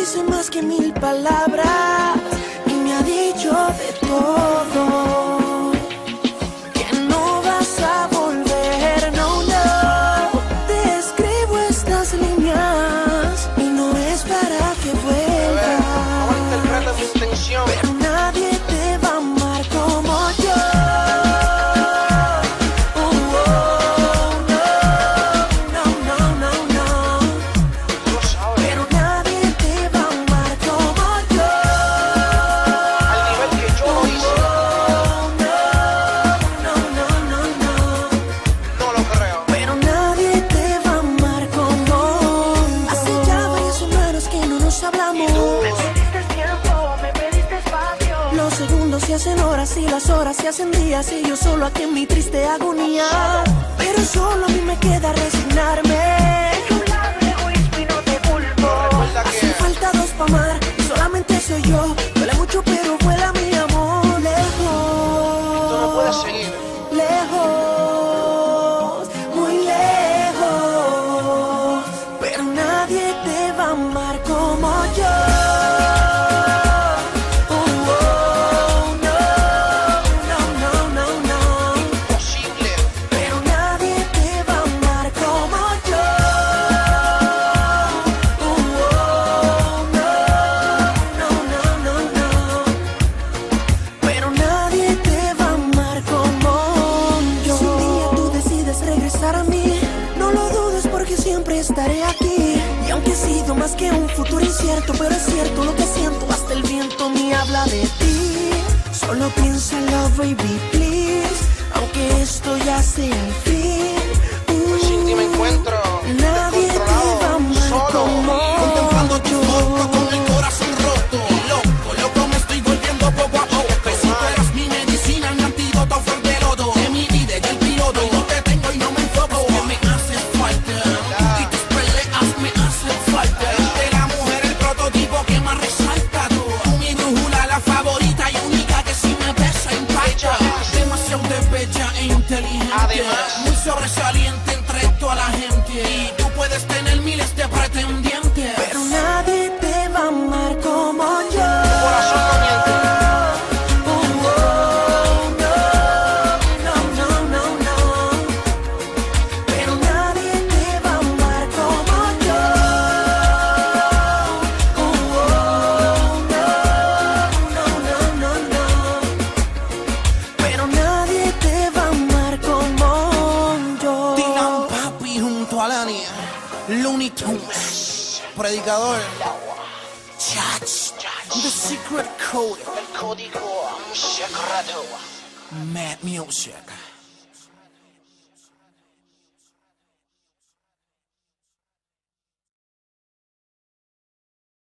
dice más que mil palabras y me ha dicho de todo. Se hacen horas y las horas se hacen días y yo solo aquí en mi triste agonía. Pero solo a mí me queda resignarme. egoísmo y no te culpo. Hacen falta dos para amar, y solamente soy yo. Duele mucho pero vuela mi amor lejos. No seguir. Lejos, muy lejos. Pero nadie te va a amar. siempre estaré aquí. Y aunque he sido más que un futuro incierto, pero es cierto lo que siento, hasta el viento me habla de ti. Solo piénsalo, baby, please. Aunque esto ya sea el fin. muy sobresaliente compañía. Looney Tunes, predicador. Chach, The Secret Code. El código secreto. Mad Music.